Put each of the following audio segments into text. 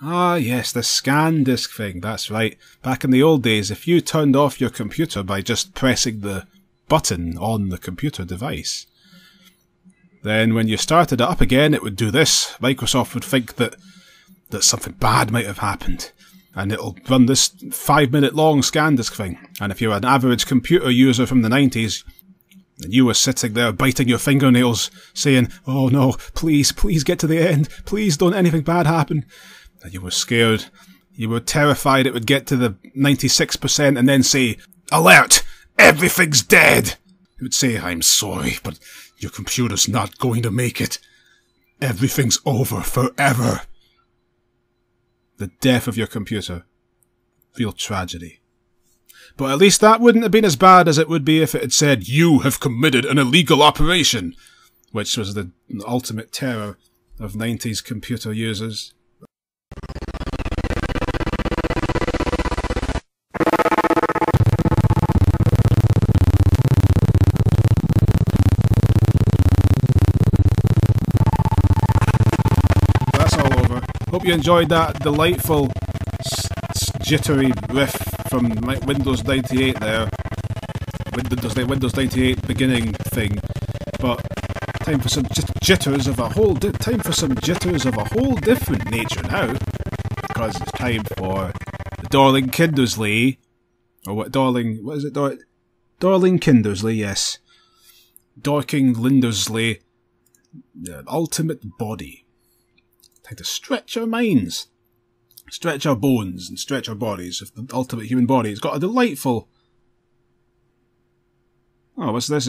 Ah, yes, the scan disk thing, that's right. Back in the old days, if you turned off your computer by just pressing the button on the computer device, then when you started it up again, it would do this. Microsoft would think that, that something bad might have happened. And it'll run this five minute long scan disk thing. And if you're an average computer user from the 90s, and you were sitting there biting your fingernails, saying, Oh no, please, please get to the end. Please don't anything bad happen. You were scared. You were terrified it would get to the 96% and then say, Alert! Everything's dead! It would say, I'm sorry, but your computer's not going to make it. Everything's over forever. The death of your computer. Real tragedy. But at least that wouldn't have been as bad as it would be if it had said, You have committed an illegal operation! Which was the ultimate terror of 90s computer users. Hope you enjoyed that delightful, s- s- jittery riff from Windows 98 there. Windows, Windows 98 beginning thing. But time for some jit- jitters of a whole di- time for some jitters of a whole different nature now, because it's time for the Darling Kindersley, or what Darling? What is it? Dar- Darling Kindersley, yes. Dorking Lindersley, the ultimate body. To stretch our minds, stretch our bones, and stretch our bodies. of the ultimate human body It's got a delightful. Oh, what's this?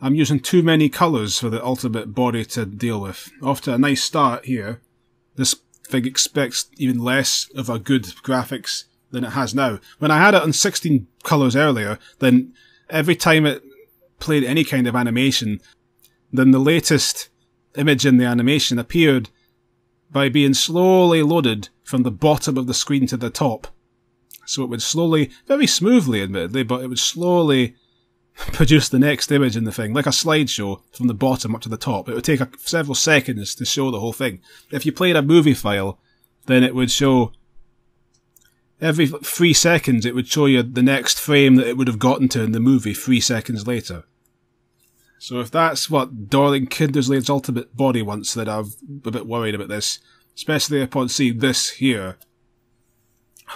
I'm using too many colours for the ultimate body to deal with. Off to a nice start here. This thing expects even less of a good graphics than it has now. When I had it on 16 colours earlier, then every time it played any kind of animation, then the latest image in the animation appeared by being slowly loaded from the bottom of the screen to the top. So it would slowly, very smoothly admittedly, but it would slowly produce the next image in the thing, like a slideshow from the bottom up to the top. It would take a, several seconds to show the whole thing. If you played a movie file, then it would show every three seconds it would show you the next frame that it would have gotten to in the movie three seconds later. So if that's what Darling Kindersley's ultimate body wants, then I'm a bit worried about this. Especially upon seeing this here.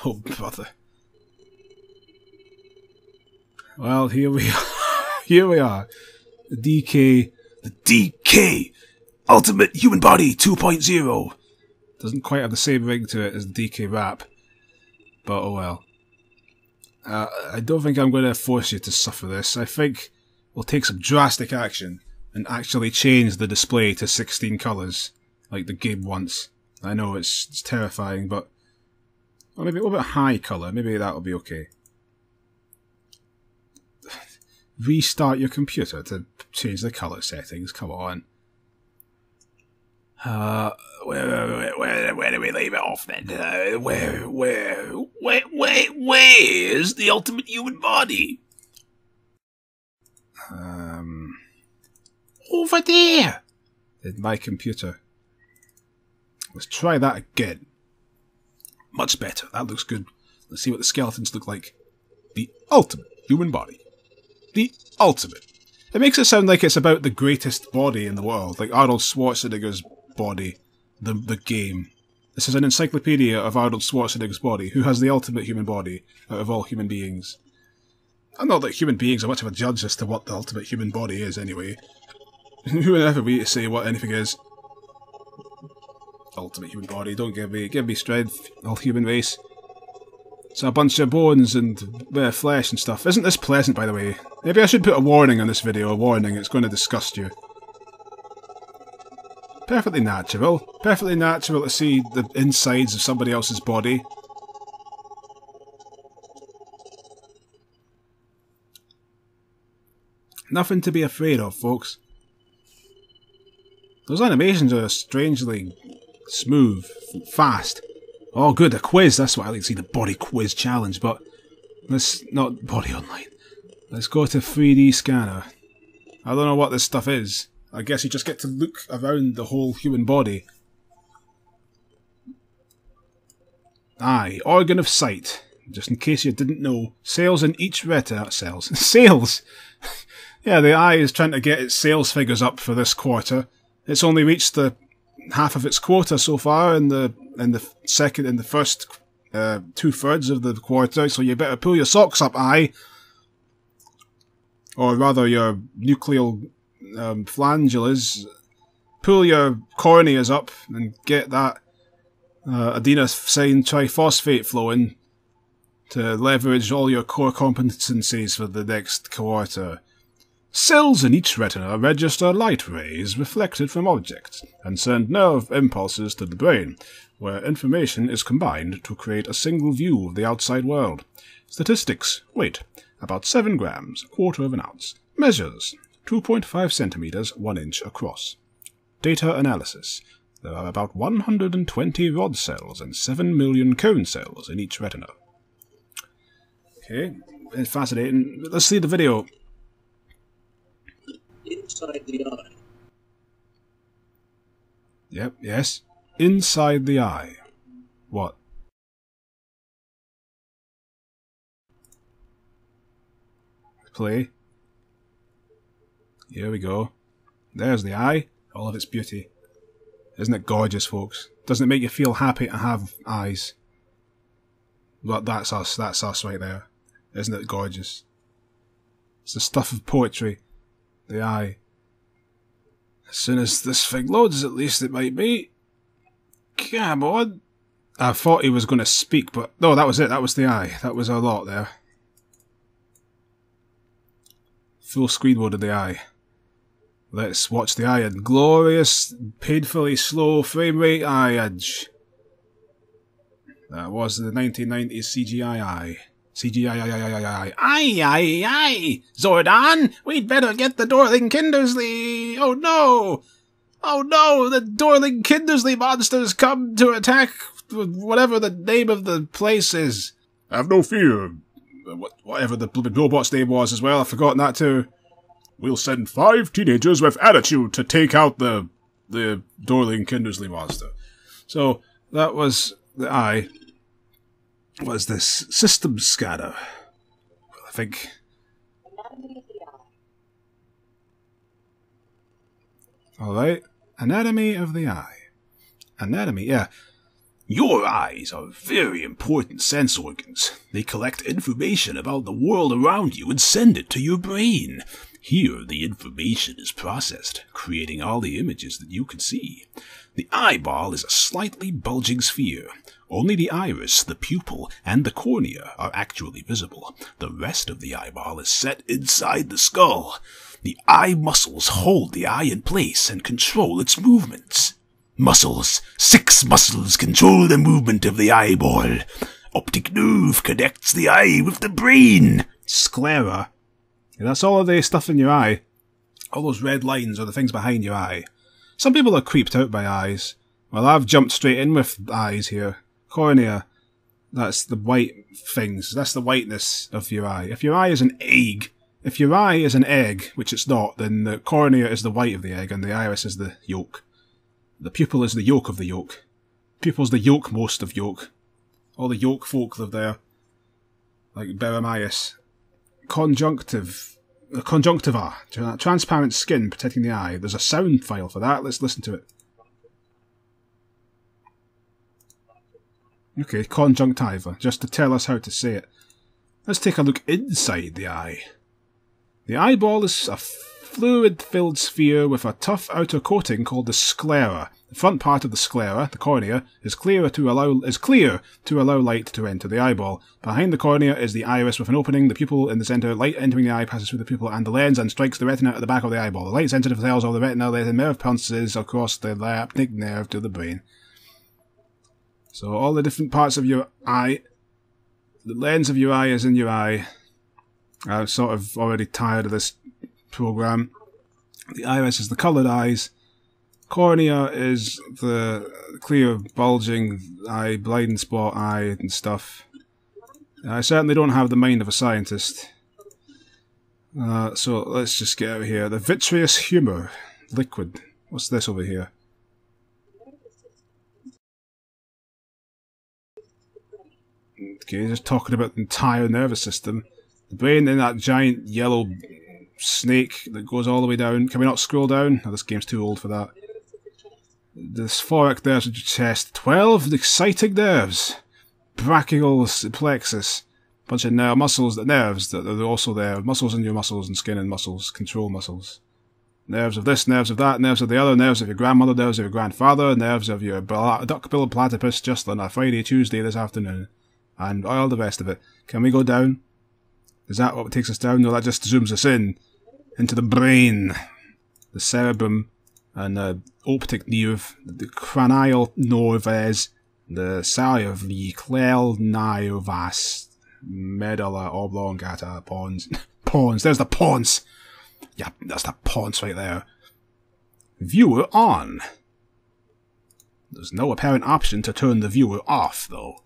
Oh, brother. Well, here we are. here we are. The DK. The DK! Ultimate Human Body 2.0! Doesn't quite have the same ring to it as DK Rap. But oh well. Uh, I don't think I'm going to force you to suffer this. I think we'll take some drastic action and actually change the display to 16 colours, like the game wants. I know it's, it's terrifying, but or maybe what about high colour? Maybe that'll be okay. Restart your computer to change the colour settings. Come on. Uh, where, where, where, where do we leave it off then? Uh, where, where, where, where, where's the ultimate human body? Um, over there. In my computer. Let's try that again. Much better. That looks good. Let's see what the skeletons look like. The ultimate human body. The ultimate. It makes it sound like it's about the greatest body in the world, like Arnold Schwarzenegger's body, the the game. This is an encyclopedia of Arnold Schwarzenegger's body, who has the ultimate human body out of all human beings. And not that human beings are much of a judge as to what the ultimate human body is, anyway. Whoever we to say what anything is. Ultimate human body, don't give me give me strength, all human race. It's a bunch of bones and uh, flesh and stuff. Isn't this pleasant, by the way? Maybe I should put a warning on this video, a warning, it's going to disgust you. Perfectly natural. Perfectly natural to see the insides of somebody else's body. Nothing to be afraid of, folks. Those animations are strangely smooth, fast. Oh, good, a quiz. That's what I like to see, the body quiz challenge. But let's not body online. Let's go to 3D scanner. I don't know what this stuff is. I guess you just get to look around the whole human body. eye, organ of sight. Just in case you didn't know, cells in each retina cells sales. yeah, the eye is trying to get its sales figures up for this quarter. It's only reached the half of its quota so far in the in the second in the first uh, two thirds of the quarter. So you better pull your socks up, eye, or rather your nucleal um, flangulas. Pull your corneas up and get that uh, adenosine triphosphate flowing to leverage all your core competencies for the next quarter. Cells in each retina register light rays reflected from objects and send nerve impulses to the brain, where information is combined to create a single view of the outside world. Statistics weight about 7 grams, a quarter of an ounce. Measures 2.5 centimeters, 1 inch across. Data analysis there are about 120 rod cells and 7 million cone cells in each retina. Okay, it's fascinating. Let's see the video inside the eye. Yep, yes. Inside the eye. What? Play. Here we go. There's the eye, all of its beauty. Isn't it gorgeous, folks? Doesn't it make you feel happy to have eyes? Well, that's us, that's us right there. Isn't it gorgeous? It's the stuff of poetry the eye. As soon as this thing loads, at least it might be. Come on. I thought he was going to speak, but no, that was it. That was the eye. That was a lot there. Full screen mode of the eye. Let's watch the eye and glorious, painfully slow frame rate eye edge. That was the 1990s CGI eye. CGI, aye, aye, aye, aye, aye, aye, Zordon, we'd better get the Dorling Kindersley. Oh no, oh no, the Dorling Kindersley monsters come to attack whatever the name of the place is. Have no fear. Whatever the robot's name was as well, I've forgotten that too. We'll send five teenagers with attitude to take out the the Dorling Kindersley monster. So that was the eye was this system scanner. I think. All right, anatomy of the eye. Anatomy, yeah. Your eyes are very important sense organs. They collect information about the world around you and send it to your brain. Here, the information is processed, creating all the images that you can see. The eyeball is a slightly bulging sphere. Only the iris, the pupil, and the cornea are actually visible. The rest of the eyeball is set inside the skull. The eye muscles hold the eye in place and control its movements. Muscles. Six muscles control the movement of the eyeball. Optic nerve connects the eye with the brain. Sclera. that's all of the stuff in your eye. All those red lines are the things behind your eye. Some people are creeped out by eyes. Well, I've jumped straight in with eyes here cornea, that's the white things. That's the whiteness of your eye. If your eye is an egg, if your eye is an egg, which it's not, then the cornea is the white of the egg and the iris is the yolk. The pupil is the yolk of the yolk. Pupil's the yolk most of yolk. All the yolk folk live there. Like Beremias. Conjunctive. Conjunctiva. Transparent skin protecting the eye. There's a sound file for that. Let's listen to it. Okay, conjunctiva, just to tell us how to say it. Let's take a look inside the eye. The eyeball is a fluid-filled sphere with a tough outer coating called the sclera. The front part of the sclera, the cornea, is clear to allow is clear to allow light to enter the eyeball. Behind the cornea is the iris with an opening, the pupil in the center. Light entering the eye passes through the pupil and the lens and strikes the retina at the back of the eyeball. The light-sensitive cells of the retina let the nerve pulses across the optic nerve to the brain. So all the different parts of your eye, the lens of your eye is in your eye. I'm sort of already tired of this program. The iris is the coloured eyes. Cornea is the clear, bulging eye, blind spot eye and stuff. I certainly don't have the mind of a scientist. Uh, so let's just get out of here. The vitreous humour. Liquid. What's this over here? Okay, just talking about the entire nervous system. The brain in that giant yellow snake that goes all the way down. Can we not scroll down? Oh, this game's too old for that. The sphoric nerves of your chest. Twelve exciting nerves. Brachial plexus. Bunch of nerve muscles, nerves that are also there. Muscles in your muscles and skin and muscles. Control muscles. Nerves of this, nerves of that, nerves of the other, nerves of your grandmother, nerves of your grandfather, nerves of your duck-billed platypus just on a Friday, Tuesday this afternoon. And all the rest of it. Can we go down? Is that what takes us down? No, that just zooms us in. Into the brain. The cerebrum and the optic nerve, the cranial nerves, the salivary clell nervus, medulla oblongata pons. pons, there's the pons! Yeah, that's the pons right there. Viewer on. There's no apparent option to turn the viewer off, though.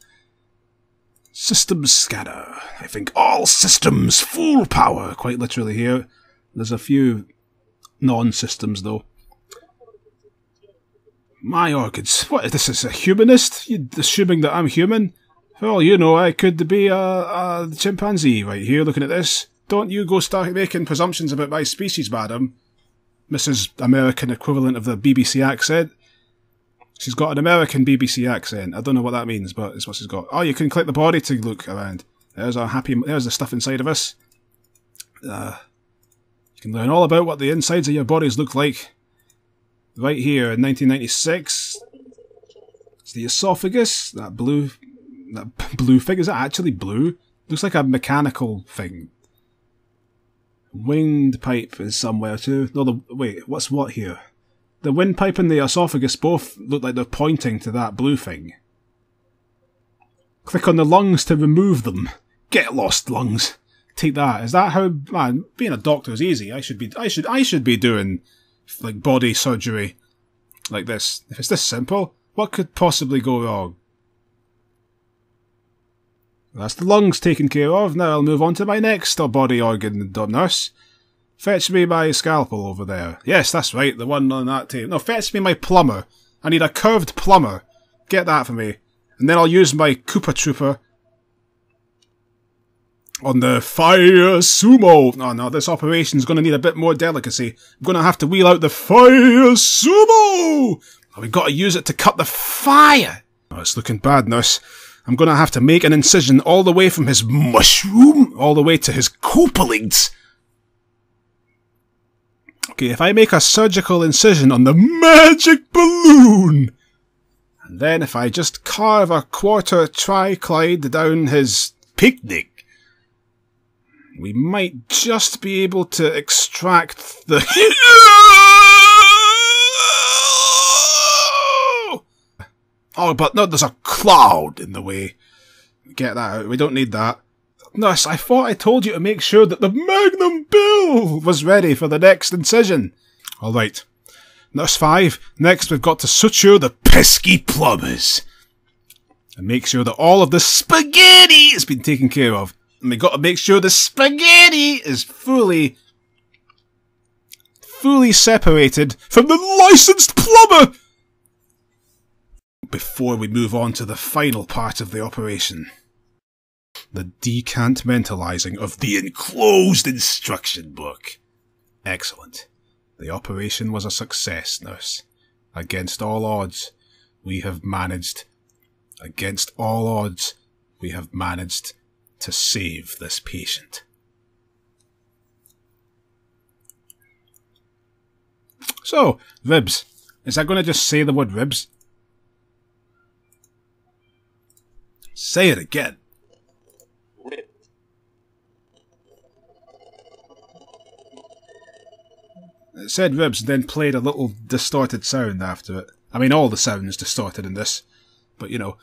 Systems scanner. I think all systems full power, quite literally here. There's a few non-systems, though. My orchids. What, this is a humanist? You assuming that I'm human? Well, you know, I could be a, a chimpanzee right here looking at this. Don't you go start making presumptions about my species, madam. Mrs. American equivalent of the BBC accent. She's got an American BBC accent. I don't know what that means, but it's what she's got. Oh, you can click the body to look around. There's our happy. There's the stuff inside of us. Uh, you can learn all about what the insides of your bodies look like. Right here in 1996. It's the esophagus. That blue, that blue thing. Is that actually blue? Looks like a mechanical thing. Windpipe is somewhere too. No, the wait. What's what here? The windpipe and the esophagus both look like they're pointing to that blue thing. Click on the lungs to remove them. Get lost, lungs. Take that. Is that how? Man, being a doctor is easy. I should be. I should. I should be doing like body surgery like this. If it's this simple, what could possibly go wrong? That's the lungs taken care of. Now I'll move on to my next body organ, nurse. Fetch me my scalpel over there. Yes, that's right, the one on that table. No, fetch me my plumber. I need a curved plumber. Get that for me. And then I'll use my Koopa Trooper on the fire sumo. No, no, this operation's going to need a bit more delicacy. I'm going to have to wheel out the fire sumo. We've got to use it to cut the fire. Oh, it's looking bad, nurse. I'm going to have to make an incision all the way from his mushroom all the way to his copulings. Okay, if I make a surgical incision on the magic balloon, and then if I just carve a quarter triclyde down his picnic, we might just be able to extract the. oh, but no, there's a cloud in the way. Get that out. We don't need that. Nurse, I thought I told you to make sure that the Magnum Bill was ready for the next incision. All right. Nurse 5, next we've got to suture the pesky plumbers. And make sure that all of the spaghetti has been taken care of. And we've got to make sure the spaghetti is fully, fully separated from the licensed plumber before we move on to the final part of the operation. The decantmentalizing of the enclosed instruction book. Excellent. The operation was a success, nurse. Against all odds, we have managed. Against all odds, we have managed to save this patient. So, ribs. Is that going to just say the word ribs? Say it again. Said ribs, then played a little distorted sound after it. I mean, all the sounds distorted in this. But, you know,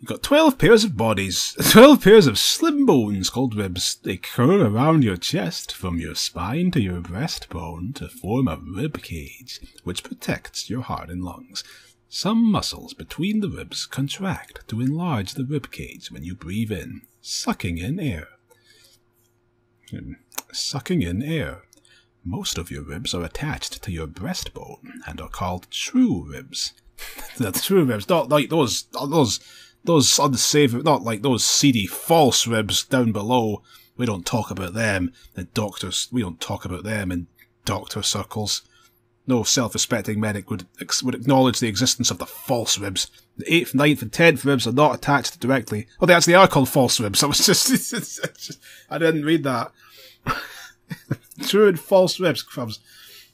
You've got 12 pairs of bodies, 12 pairs of slim bones called ribs. They curl around your chest from your spine to your breastbone to form a rib cage, which protects your heart and lungs. Some muscles between the ribs contract to enlarge the rib cage when you breathe in, sucking in air. Hmm, sucking in air. Most of your ribs are attached to your breastbone and are called true ribs. the true ribs, not like those, those those unsavory, not like those seedy false ribs down below. We don't talk about them in doctors. We don't talk about them in doctor circles. No self-respecting medic would would acknowledge the existence of the false ribs. The eighth, ninth, and tenth ribs are not attached directly. Oh, they actually are called false ribs. I was just, just I didn't read that. True and false ribs, crumbs.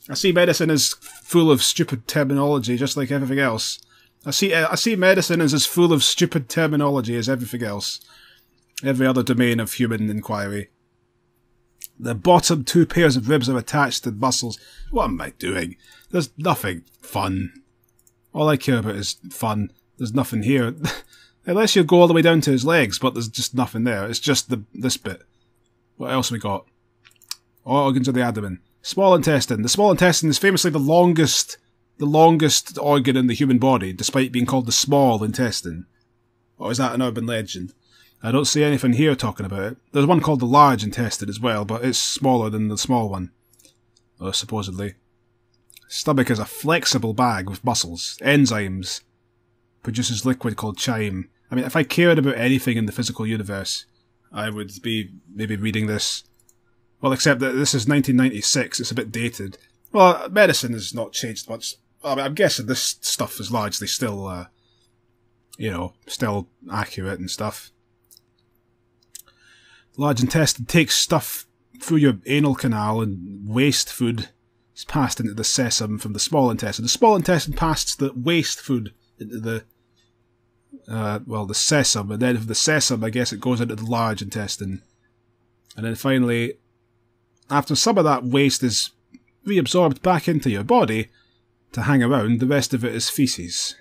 I see medicine as full of stupid terminology, just like everything else. I see uh, I see medicine as as full of stupid terminology as everything else. Every other domain of human inquiry. The bottom two pairs of ribs are attached to muscles. What am I doing? There's nothing fun. All I care about is fun. There's nothing here. Unless you go all the way down to his legs, but there's just nothing there. It's just the this bit. What else we got? Oh, Organs of the abdomen. Small intestine. The small intestine is famously the longest the longest organ in the human body, despite being called the small intestine. Or is that an urban legend? I don't see anything here talking about it. There's one called the large intestine as well, but it's smaller than the small one. Or supposedly. Stomach is a flexible bag with muscles, enzymes, produces liquid called chyme. I mean, if I cared about anything in the physical universe, I would be maybe reading this. Well, except that this is 1996, it's a bit dated. Well, medicine has not changed much. I mean, I'm guessing this stuff is largely still, uh, you know, still accurate and stuff. Large intestine takes stuff through your anal canal and waste food is passed into the cecum from the small intestine. The small intestine passes the waste food into the uh, well, the cecum, and then from the cecum, I guess it goes into the large intestine, and then finally, after some of that waste is reabsorbed back into your body to hang around, the rest of it is feces,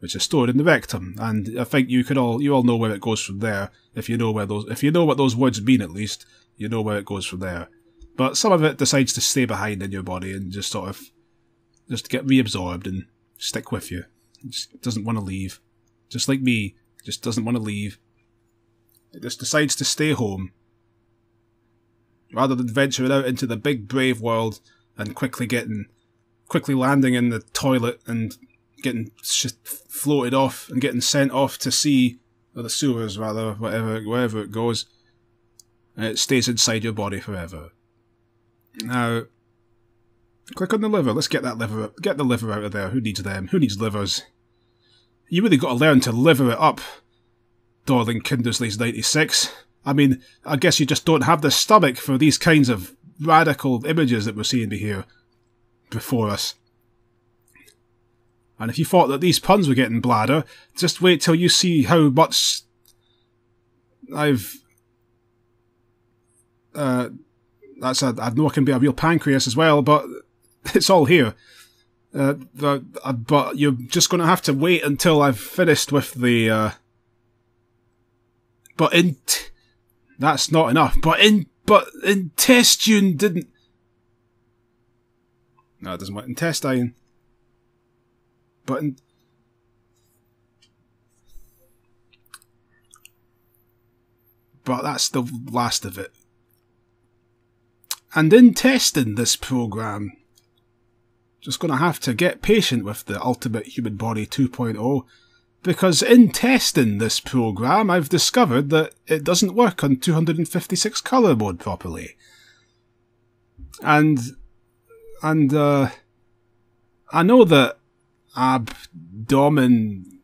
which is stored in the rectum, and I think you could all you all know where it goes from there. If you know where those, if you know what those words mean, at least you know where it goes from there. But some of it decides to stay behind in your body and just sort of just get reabsorbed and stick with you. It just doesn't want to leave. Just like me, just doesn't want to leave. It just decides to stay home. Rather than venturing out into the big brave world and quickly getting, quickly landing in the toilet and getting floated off and getting sent off to sea, or the sewers rather, whatever, wherever it goes. And it stays inside your body forever. Now, click on the liver. Let's get that liver, get the liver out of there. Who needs them? Who needs livers? You really got to learn to liver it up, Darling Kindersley's 96. I mean, I guess you just don't have the stomach for these kinds of radical images that we're seeing here before us. And if you thought that these puns were getting bladder, just wait till you see how much I've. Uh, that's a, I know it can be a real pancreas as well, but it's all here. Uh, but, uh, but you're just going to have to wait until I've finished with the. Uh, but in. T- that's not enough. But in. But intestine didn't. No, it doesn't work. Intestine. But in. But that's the last of it. And in testing this program, just going to have to get patient with the Ultimate Human Body 2.0 because in testing this program, I've discovered that it doesn't work on 256 color mode properly. And, and, uh, I know that abdomen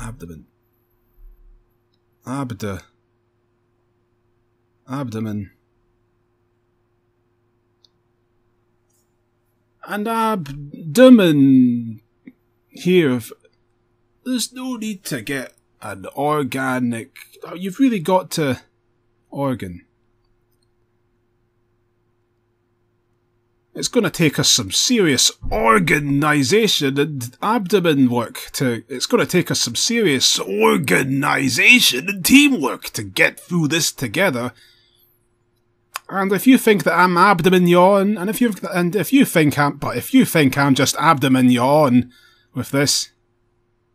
abdomen abda abdomen and abdomen here there's no need to get an organic oh, you've really got to organ It's going to take us some serious organisation and abdomen work to. It's going to take us some serious organisation and teamwork to get through this together. And if you think that I'm abdomen yawn, and if you and if you think I'm, but if you think I'm just abdomen yawn with this,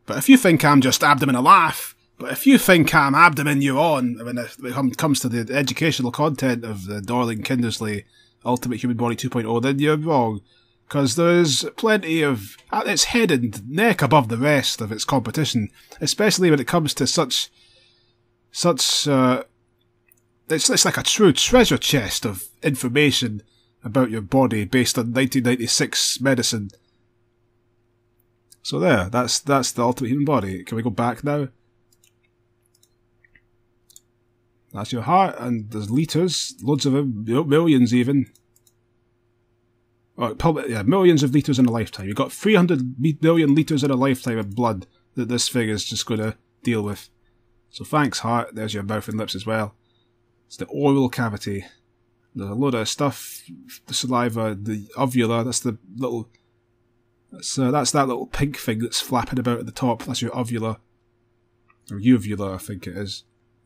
but if you think I'm just abdomen a laugh, but if you think I'm abdomen yawn when it comes to the educational content of the Darling Kindersley Ultimate Human Body 2.0, then you're wrong. Because there's plenty of. At its head and neck above the rest of its competition, especially when it comes to such. such. Uh, it's, it's like a true treasure chest of information about your body based on 1996 medicine. So there, that's that's the ultimate human body. Can we go back now? That's your heart, and there's liters, loads of them, millions even. Oh, probably, yeah, millions of liters in a lifetime. You've got 300 million liters in a lifetime of blood that this thing is just going to deal with. So thanks, heart. There's your mouth and lips as well. It's the oral cavity. There's a load of stuff. The saliva, the ovula. That's the little. That's uh, that's that little pink thing that's flapping about at the top. That's your ovula, or uvula, I think it is.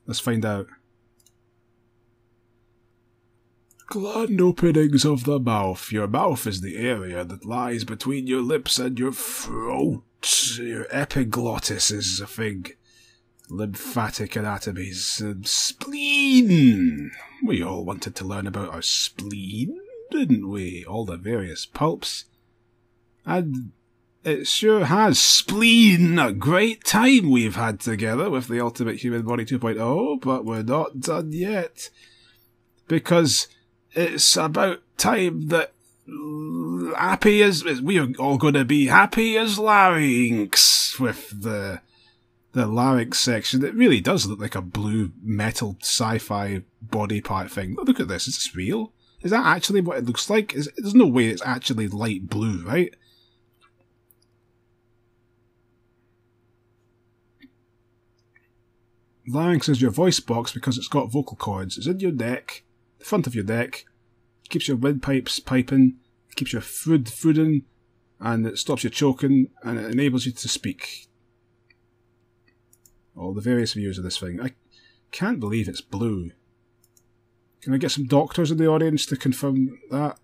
Let's find out. Gland openings of the mouth. Your mouth is the area that lies between your lips and your throat. Your epiglottis is a thing. Lymphatic anatomies. And spleen. We all wanted to learn about our spleen, didn't we? All the various pulps. And it sure has spleen a great time we've had together with the Ultimate Human Body 2.0, but we're not done yet. Because it's about time that happy as we are all going to be happy as larynx with the the larynx section. It really does look like a blue metal sci-fi body part thing. Look at this. Is this real? Is that actually what it looks like? Is, there's no way it's actually light blue, right? Larynx is your voice box because it's got vocal cords. It's in your neck the front of your neck, keeps your windpipes piping, keeps your food fooding, and it stops you choking, and it enables you to speak. All the various views of this thing. I can't believe it's blue. Can I get some doctors in the audience to confirm that?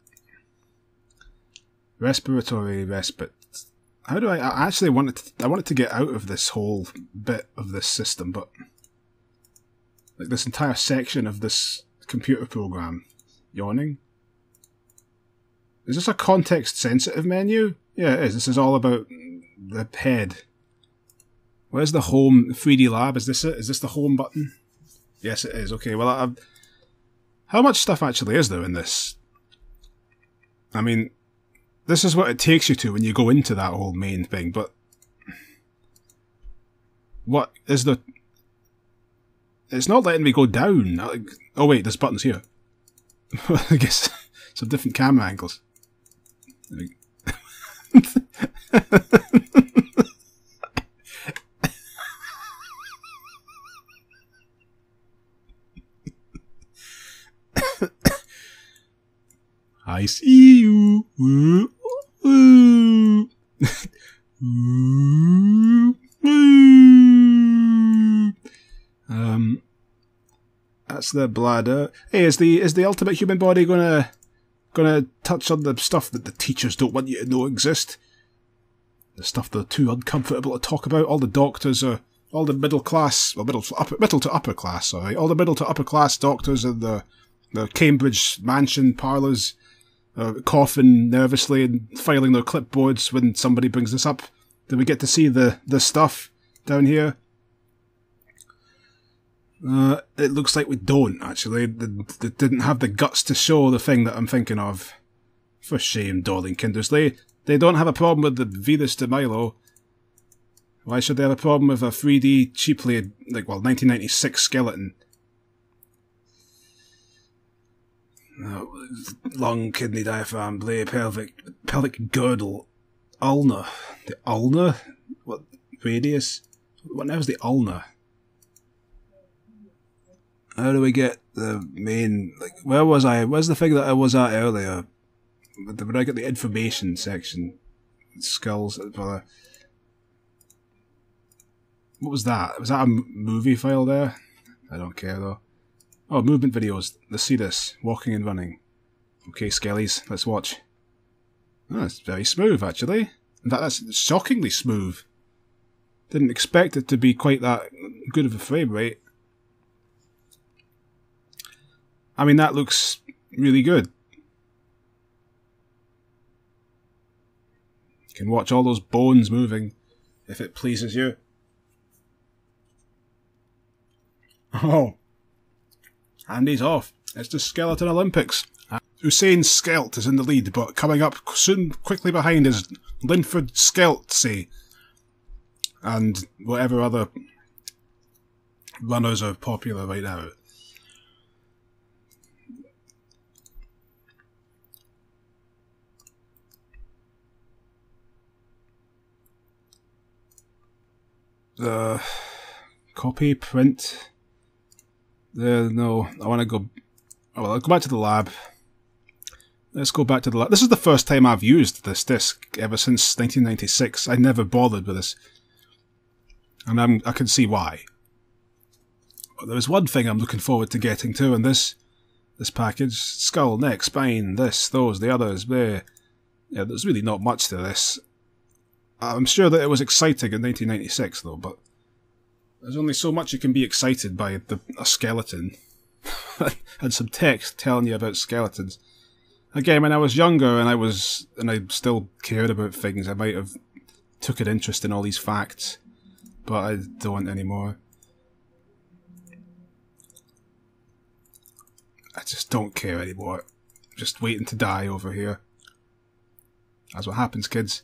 Respiratory respite. How do I, I actually wanted to, I wanted to get out of this whole bit of this system, but like this entire section of this computer program. Yawning. Is this a context sensitive menu? Yeah, it is. This is all about the head. Where's the home 3D lab? Is this it? Is this the home button? Yes, it is. Okay, well, I've, how much stuff actually is there in this? I mean, this is what it takes you to when you go into that whole main thing, but what is the it's not letting me go down. Oh wait, there's buttons here. I guess some different camera angles. I see you. Um, that's the bladder. Hey, is the is the ultimate human body gonna gonna touch on the stuff that the teachers don't want you to know exist? The stuff they're too uncomfortable to talk about. All the doctors are all the middle class, or middle to upper, middle to upper class. Sorry, all the middle to upper class doctors in the the Cambridge mansion parlours, uh, coughing nervously and filing their clipboards when somebody brings this up. Do we get to see the the stuff down here? Uh, it looks like we don't, actually. They, they, didn't have the guts to show the thing that I'm thinking of. For shame, Dorling Kindersley. They don't have a problem with the Venus de Milo. Why should they have a problem with a 3D cheaply, like, well, 1996 skeleton? Uh, lung, kidney, diaphragm, blade, pelvic, pelvic girdle, ulna. The ulna? What, radius? What now is the ulna? How do we get the main? Like, where was I? Where's the thing that I was at earlier? When I get the information section, skulls. What was that? Was that a movie file there? I don't care though. Oh, movement videos. Let's see this. Walking and running. Okay, skellies, let's watch. Ah, oh, that's very smooth, actually. In fact, that's shockingly smooth. Didn't expect it to be quite that good of a frame rate. I mean, that looks really good. You can watch all those bones moving, if it pleases you. Oh, and he's off. It's the Skeleton Olympics. Usain Skelt is in the lead, but coming up soon quickly behind is Linford Skeltsey and whatever other runners are popular right now. The copy, print. The, no, I want to go. Oh, well, I'll go back to the lab. Let's go back to the lab. This is the first time I've used this disc ever since 1996. I never bothered with this. And I'm, I can see why. But there is one thing I'm looking forward to getting to in this this package. Skull, neck, spine, this, those, the others, there. Yeah, there's really not much to this. I'm sure that it was exciting in 1996, though, but there's only so much you can be excited by the, a skeleton. and some text telling you about skeletons. Again, when I was younger and I was and I still cared about things, I might have took an interest in all these facts, but I don't anymore. I just don't care anymore. I'm Just waiting to die over here. That's what happens, kids.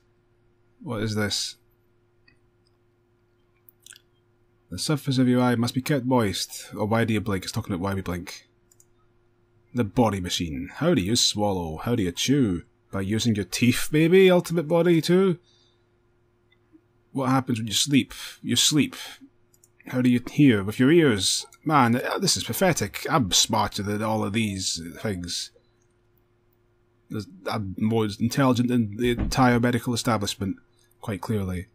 What is this? The surface of your eye must be kept moist. Or why do you blink? It's talking about why we blink. The body machine. How do you swallow? How do you chew? By using your teeth, maybe? Ultimate body, too? What happens when you sleep? You sleep. How do you hear? With your ears? Man, uh, this is pathetic. I'm smarter than all of these things. I'm more intelligent than the entire medical establishment, quite clearly.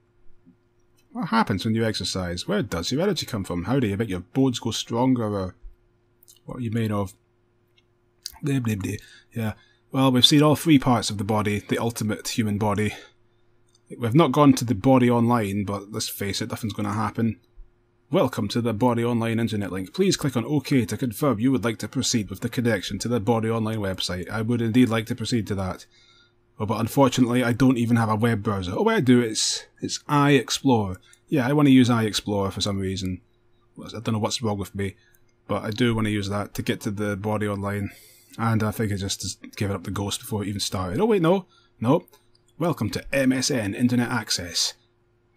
What happens when you exercise? Where does your energy come from? How do you make your bones go stronger, or what are you made of? Blah, blah, blah. Yeah. Well, we've seen all three parts of the body, the ultimate human body. We've not gone to the body online, but let's face it, nothing's going to happen. Welcome to the Body Online internet link. Please click on OK to confirm you would like to proceed with the connection to the Body Online website. I would indeed like to proceed to that. Oh, but unfortunately, I don't even have a web browser. Oh, wait, I do. It's it's iExplorer. Yeah, I want to use iExplorer for some reason. I don't know what's wrong with me, but I do want to use that to get to the Body Online. And I think I just gave up the ghost before it even started. Oh wait, no, no. Welcome to MSN Internet Access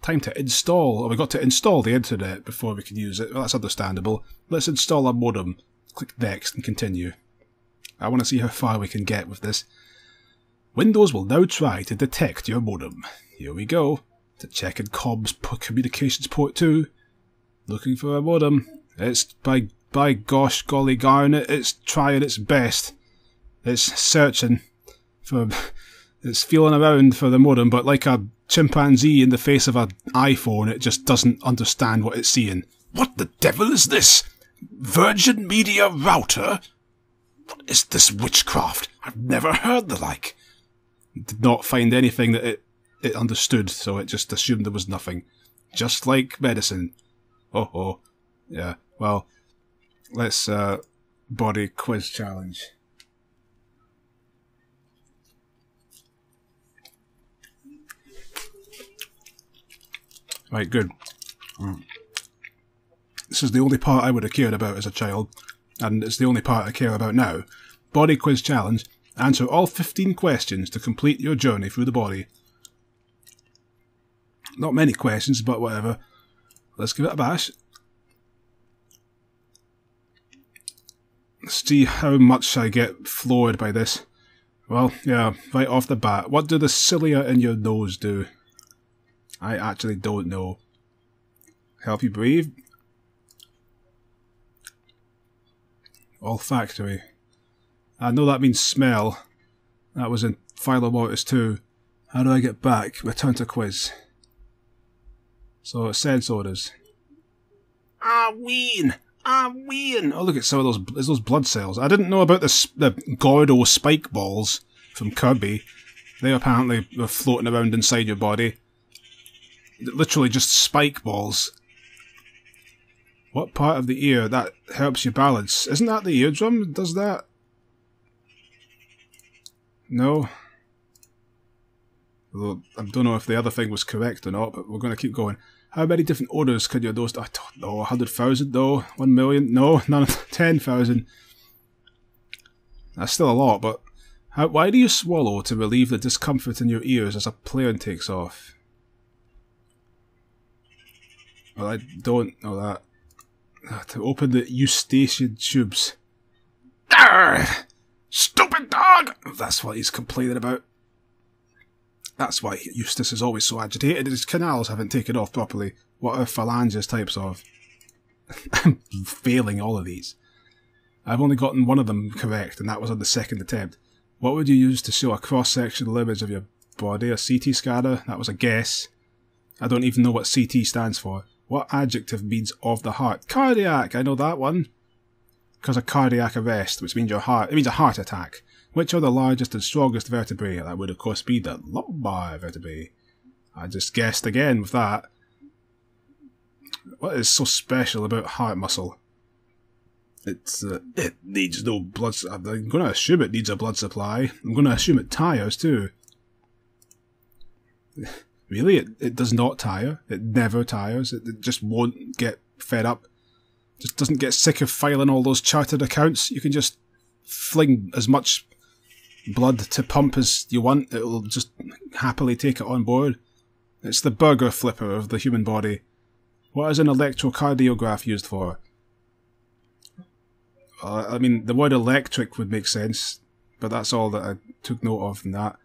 time to install, or we got to install the internet before we can use it. Well, that's understandable. Let's install a modem. Click next and continue. I want to see how far we can get with this. Windows will now try to detect your modem. Here we go. To check in comms communications port 2. Looking for a modem. It's by by gosh golly garnet, it's trying its best. It's searching for it's feeling around for the modem, but like a chimpanzee in the face of an iPhone, it just doesn't understand what it's seeing. What the devil is this? Virgin Media Router? What is this witchcraft? I've never heard the like. Did not find anything that it, it understood, so it just assumed there was nothing. Just like medicine. Oh, oh. Yeah, well, let's, uh, body quiz challenge. Right, good. Mm. This is the only part I would have cared about as a child, and it's the only part I care about now. Body quiz challenge. Answer all 15 questions to complete your journey through the body. Not many questions, but whatever. Let's give it a bash. See how much I get floored by this. Well, yeah, right off the bat. What do the cilia in your nose do? I actually don't know. Help you breathe? Olfactory. I know that means smell. That was in Philo Mortis too. How do I get back? Return to quiz. So, sense orders. Ah, ween! Ah, ween! Oh, look at some of those, there's those blood cells. I didn't know about the, the Gordo spike balls from Kirby. They apparently were floating around inside your body literally just spike balls. What part of the ear that helps you balance? Isn't that the eardrum does that? No. Although I don't know if the other thing was correct or not, but we're going to keep going. How many different orders could your dose? I don't know. 100,000? No. 1 million? No. None of 10,000. That's still a lot, but how, why do you swallow to relieve the discomfort in your ears as a plane takes off? Well, I don't know that. Ah, to open the eustachian tubes. Arrgh! Stupid dog! That's what he's complaining about. That's why Eustace is always so agitated. His canals haven't taken off properly. What are phalanges types of? I'm failing all of these. I've only gotten one of them correct, and that was on the second attempt. What would you use to show a cross-sectional image of your body? A CT scanner? That was a guess. I don't even know what CT stands for. What adjective means of the heart? Cardiac! I know that one. Because a cardiac arrest, which means your heart. It means a heart attack. Which are the largest and strongest vertebrae? That would, of course, be the lumbar vertebrae. I just guessed again with that. What is so special about heart muscle? It's uh, it needs no blood. I'm going to assume it needs a blood supply. I'm going to assume it tires too. really, it, it does not tire. It never tires. It, it just won't get fed up. Just doesn't get sick of filing all those chartered accounts. You can just fling as much blood to pump as you want, it'll just happily take it on board. It's the burger flipper of the human body. What is an electrocardiograph used for? Uh, I mean, the word electric would make sense, but that's all that I took note of in that.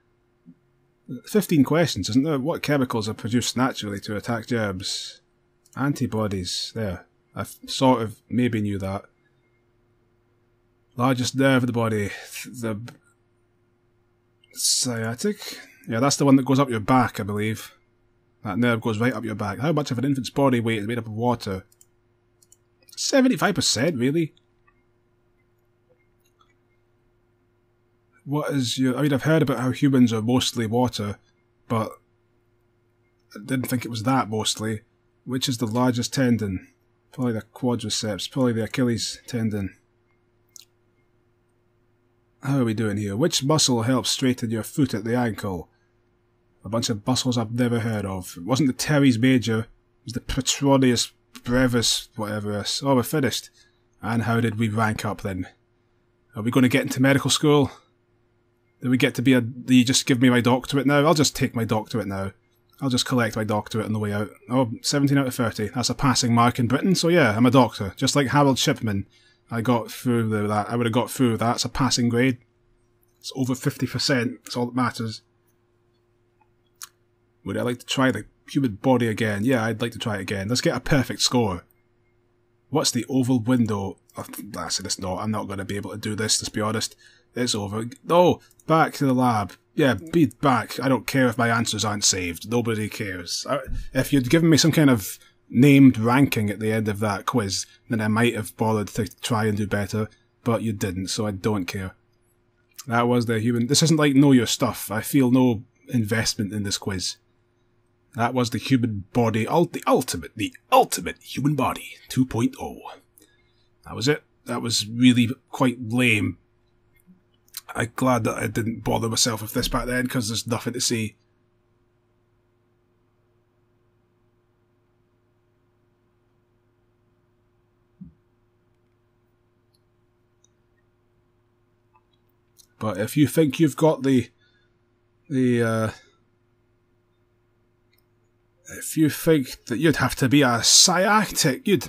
15 questions, isn't there? What chemicals are produced naturally to attack germs? Antibodies. There. I sort of maybe knew that. Largest nerve of the body. The Sciatic? Yeah, that's the one that goes up your back, I believe. That nerve goes right up your back. How much of an infant's body weight is made up of water? 75%, really? What is your... I mean, I've heard about how humans are mostly water, but I didn't think it was that mostly. Which is the largest tendon? Probably the quadriceps, probably the Achilles tendon. How are we doing here? Which muscle helps straighten your foot at the ankle? A bunch of muscles I've never heard of. It wasn't the teres major. It was the petronius brevis, whatever else. Oh, we're finished. And how did we rank up then? Are we going to get into medical school? Do we get to be a... Do you just give me my doctorate now? I'll just take my doctorate now. I'll just collect my doctorate on the way out. Oh, 17 out of 30. That's a passing mark in Britain, so yeah, I'm a doctor. Just like Harold Shipman. I got through the, that. I would have got through that. It's a passing grade. It's over 50%. That's all that matters. Would I like to try the human body again? Yeah, I'd like to try it again. Let's get a perfect score. What's the oval window? Oh, I said it's not. I'm not going to be able to do this, let's be honest. It's over. No! Back to the lab. Yeah, be back. I don't care if my answers aren't saved. Nobody cares. If you'd given me some kind of named ranking at the end of that quiz, then I might have bothered to try and do better, but you didn't, so I don't care. That was the human. This isn't like know your stuff. I feel no investment in this quiz. That was the human body, the ultimate, the ultimate human body 2.0. That was it. That was really quite lame. I'm glad that I didn't bother myself with this back then because there's nothing to see. But if you think you've got the the uh, if you think that you'd have to be a sciatic, you'd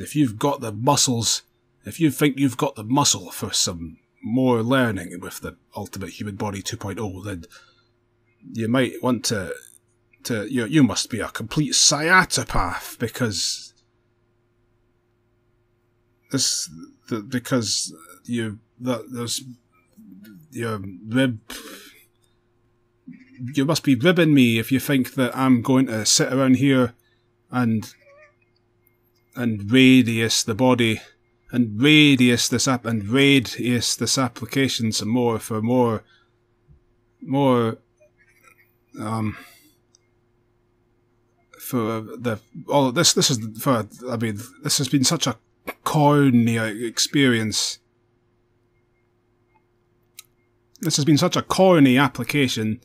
if you've got the muscles, if you think you've got the muscle for some more learning with the Ultimate Human Body 2.0, then you might want to to you you must be a complete sciatopath because this the, because you that there's your rib you must be ribbing me if you think that I'm going to sit around here and and radius the body and radius this up and radius this application some more for more more um for the all this. This is for. I mean, this has been such a corny experience. This has been such a corny application,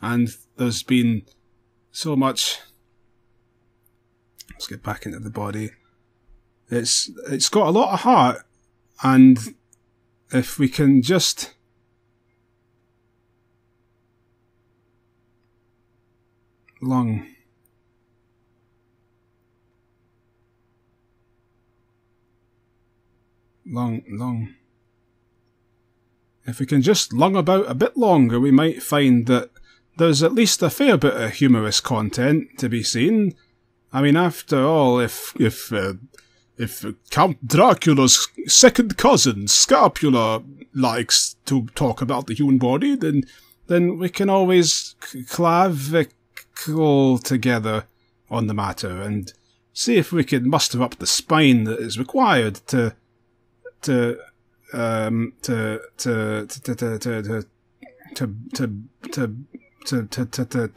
and there's been so much. Let's get back into the body. It's it's got a lot of heart, and if we can just lung. Long, long. If we can just lung about a bit longer, we might find that there's at least a fair bit of humorous content to be seen. I mean, after all, if if uh, if Count Dracula's second cousin Scapula likes to talk about the human body, then then we can always clavicle together on the matter and see if we can muster up the spine that is required to to um to to to to to to to, to, to to to to to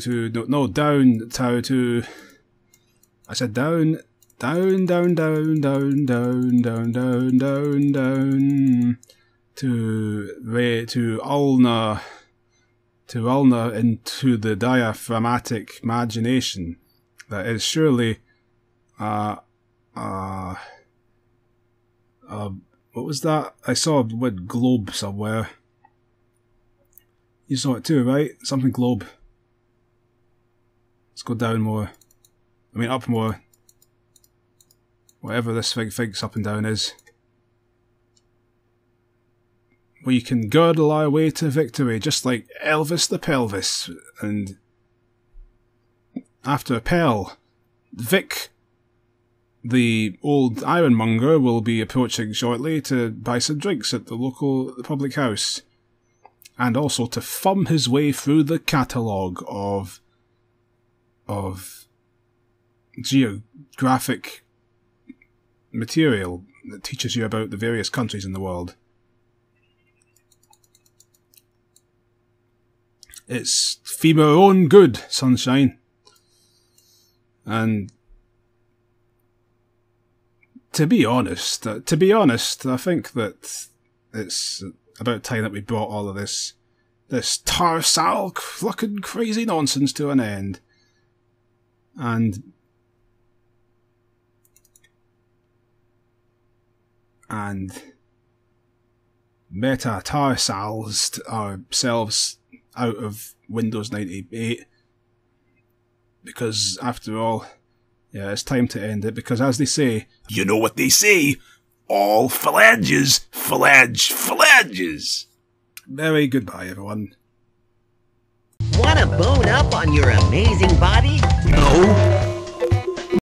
to no no down to to I said down down down down down down down down down down to re to ulna to ulna into the diaphragmatic imagination. That is surely uh uh uh what was that? I saw a word globe somewhere. You saw it too, right? Something globe. Let's go down more. I mean, up more. Whatever this thing thinks up and down is. We can girdle our way to victory, just like Elvis the Pelvis. And after a Pell, Vic the old ironmonger will be approaching shortly to buy some drinks at the local public house, and also to thumb his way through the catalogue of of geographic material that teaches you about the various countries in the world. It's your own good, sunshine. And to be honest, uh, to be honest, I think that it's about time that we brought all of this, this tar sal fucking crazy nonsense to an end. And, and meta tar sals ourselves out of Windows 98 because after all, yeah, it's time to end it because, as they say, you know what they say all phalanges, phalange, phalanges. Very goodbye, everyone. Want to bone up on your amazing body? No,